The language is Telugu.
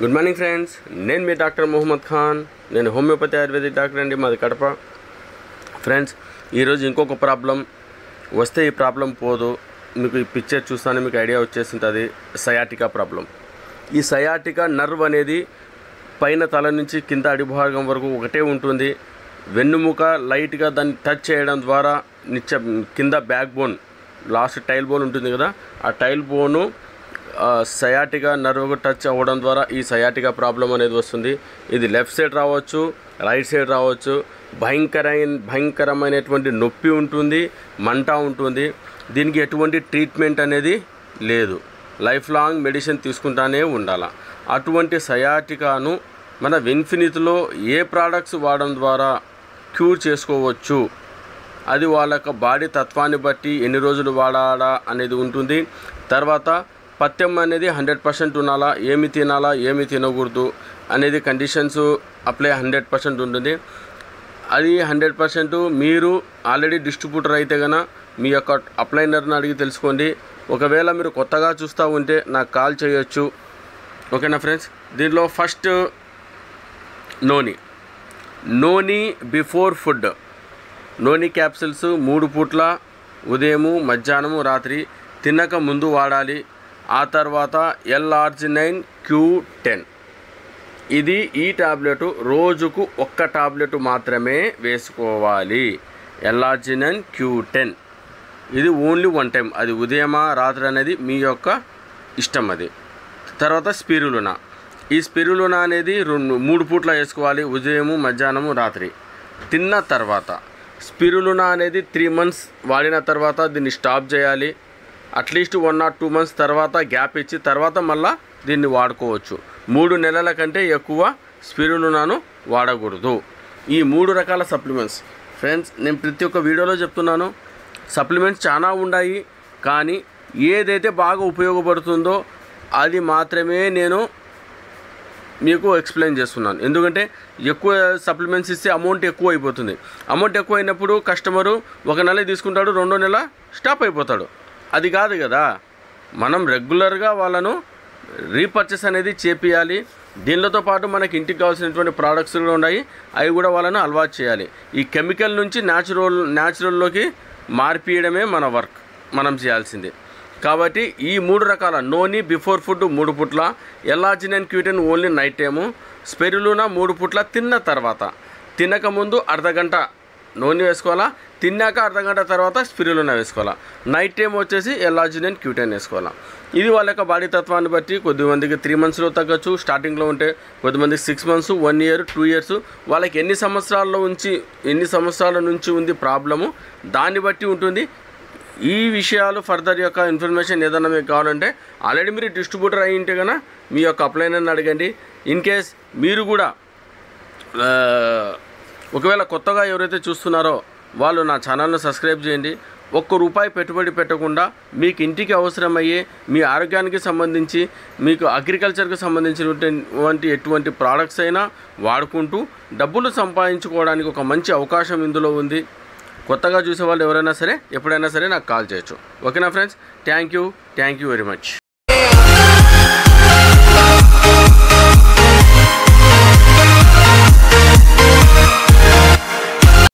గుడ్ మార్నింగ్ ఫ్రెండ్స్ నేను మీ డాక్టర్ మొహమ్మద్ ఖాన్. నేను హోమియోపతి ఆయుర్వేదిక్ డాక్టర్ అండి మాది కడప. ఫ్రెండ్స్ ఈరోజు ఇంకొక ప్రాబ్లం. వస్తే ఈ ప్రాబ్లం పోదు. మీకు ఈ పిక్చర్ చూస్తానే మీకు ఐడియా వచ్చేసింటుంది సయాటికా ప్రాబ్లం. ఈ సయాటికా నర్వ్ అనేది పైన తల నుంచి కింద అడిభాగం వరకు ఒకటే ఉంటుంది. వెన్నుముక లైట్గా దాన్ని టచ్ చేయడం ద్వారా నిత్య కింద back bone last tail bone ఉంటుంది కదా ఆ టైల్ బోను సయాటిగా నర్వ్ టచ్ అవ్వడం ద్వారా ఈ సయాటిగా ప్రాబ్లం అనేది వస్తుంది. ఇది లెఫ్ట్ సైడ్ రావచ్చు రైట్ సైడ్ రావచ్చు. భయంకరమైన భయంకరమైనటువంటి నొప్పి ఉంటుంది మంట ఉంటుంది. దీనికి ఎటువంటి ట్రీట్మెంట్ అనేది లేదు. లైఫ్ లాంగ్ మెడిసిన్ తీసుకుంటానే ఉండాలి. అటువంటి సయాటికాను మన విన్ఫినిత్లో ఏ ప్రోడక్ట్స్ వాడడం ద్వారా క్యూర్ చేసుకోవచ్చు? అది వాళ్ళ యొక్క బాడీ తత్వాన్ని బట్టి ఎన్ని రోజులు వాడాలా అనేది ఉంటుంది. తర్వాత పథ్యం అనేది హండ్రెడ్ పర్సెంట్ ఉండాలా ఏమి తినాలా ఏమి తినకూడదు అనేది కండిషన్స్ అప్లై హండ్రెడ్ పర్సెంట్ ఉంటుంది. అది హండ్రెడ్ పర్సెంట్ మీరు ఆల్రెడీ డిస్ట్రిబ్యూటర్ అయితే కనుక మీ యొక్క అప్లైనర్ని అడిగి తెలుసుకోండి. ఒకవేళ మీరు కొత్తగా చూస్తూ ఉంటే నాకు కాల్ చేయొచ్చు. ఓకేనా ఫ్రెండ్స్? దీనిలో first noni. Noni before food. Noni capsules మూడు పూట్ల ఉదయము మధ్యాహ్నము రాత్రి తినక ముందు వాడాలి. ఆ తర్వాత ఎల్ఆర్జినైన్ క్యూ టెన్. ఇది ఈ టాబ్లెట్ రోజుకు ఒక్క టాబ్లెట్ మాత్రమే వేసుకోవాలి. L arginine Q ten. ఇది ఓన్లీ వన్ టైం అది ఉదయమా రాత్రి అనేది మీ యొక్క ఇష్టం అది. తర్వాత స్పిరులునా. ఈ స్పిరులునా అనేది రెండు మూడు పూట్ల వేసుకోవాలి. ఉదయము మధ్యాహ్నము రాత్రి. తిన్న తర్వాత. స్పిరులునా అనేది త్రీ మంత్స్ వాడిన తర్వాత దీన్ని స్టాప్ చేయాలి. At least one or two months తర్వాత గ్యాప్ ఇచ్చి తర్వాత మళ్ళా దీన్ని వాడుకోవచ్చు. మూడు నెలల కంటే ఎక్కువ స్పిరులునాను వాడకూడదు. ఈ మూడు రకాల సప్లిమెంట్స్. ఫ్రెండ్స్ నేను ప్రతి ఒక్క వీడియోలో చెప్తున్నాను. సప్లిమెంట్స్ చాలా ఉన్నాయి కానీ ఏదైతే బాగా ఉపయోగపడుతుందో అది మాత్రమే నేను మీకు ఎక్స్ప్లెయిన్ చేస్తున్నాను. ఎందుకంటే ఎక్కువ సప్లిమెంట్స్ ఇస్తే అమౌంట్ ఎక్కువ అయిపోతుంది. అమౌంట్ ఎక్కువ అయినప్పుడు కస్టమరు ఒక నెల తీసుకుంటాడు రెండో నెల స్టాప్ అయిపోతాడు. అది కాదు కదా. మనం రెగ్యులర్గా వాళ్ళను రీపర్చేస్ అనేది చేపియాలి. దీనితో పాటు మనకి ఇంటికి కావాల్సినటువంటి ప్రోడక్ట్స్ కూడా ఉన్నాయి. అవి కూడా వాళ్ళను అలవాటు చేయాలి. ఈ కెమికల్ నుంచి న్యాచురల్ న్యాచురల్లోకి మార్పియడమే మన వర్క్ మనం చేయాల్సింది. కాబట్టి ఈ మూడు రకాల నోని బిఫోర్ ఫుడ్ మూడు పుట్ల L arginine Q ten only night time spirulina మూడు పుట్ల తిన్న తర్వాత తినకముందు అర్ధ అర్ధగంట నూనె వేసుకోవాలా? తిన్నాక అర్ధగంట తర్వాత స్పిరులున వేసుకోవాలా? నైట్ టైం వచ్చేసి ఎల్లాజినన్ క్యూటైన్ వేసుకోవాలా? ఇది వాళ్ళ యొక్క బాడీ తత్వాన్ని బట్టి కొద్దిమందికి త్రీ మంత్స్లో తగ్గచ్చు స్టార్టింగ్లో ఉంటే కొద్దిమందికి six months one year two years వాళ్ళకి ఎన్ని సంవత్సరాల్లో ఉంచి ఎన్ని సంవత్సరాల నుంచి ఉంది ప్రాబ్లము దాన్ని బట్టి ఉంటుంది. ఈ విషయాలు ఫర్దర్ యొక్క ఇన్ఫర్మేషన్ ఏదైనా మీకు కావాలంటే ఆల్రెడీ మీరు డిస్ట్రిబ్యూటర్ అయి ఉంటే కనుక మీ యొక్క అప్లైనర్ని అడగండి. ఇన్ కేస్ మీరు కూడా ఒకవేళ కొత్తగా ఎవరైతే చూస్తున్నారో వాళ్ళు నా ఛానల్ను సబ్స్క్రైబ్ చేయండి. ఒక్క రూపాయి పెట్టుబడి పెట్టకుండా మీకు ఇంటికి అవసరమయ్యే మీ ఆరోగ్యానికి సంబంధించి మీకు అగ్రికల్చర్కి సంబంధించినటువంటి ఎటువంటి ప్రోడక్ట్స్ అయినా వాడుకుంటూ డబ్బులు సంపాదించుకోవడానికి ఒక మంచి అవకాశం ఇందులో ఉంది. కొత్తగా చూసే వాళ్ళు ఎవరైనా సరే ఎప్పుడైనా సరే నాకు కాల్ చేయొచ్చు. ఓకేనా friends? Thank you. Thank you very much.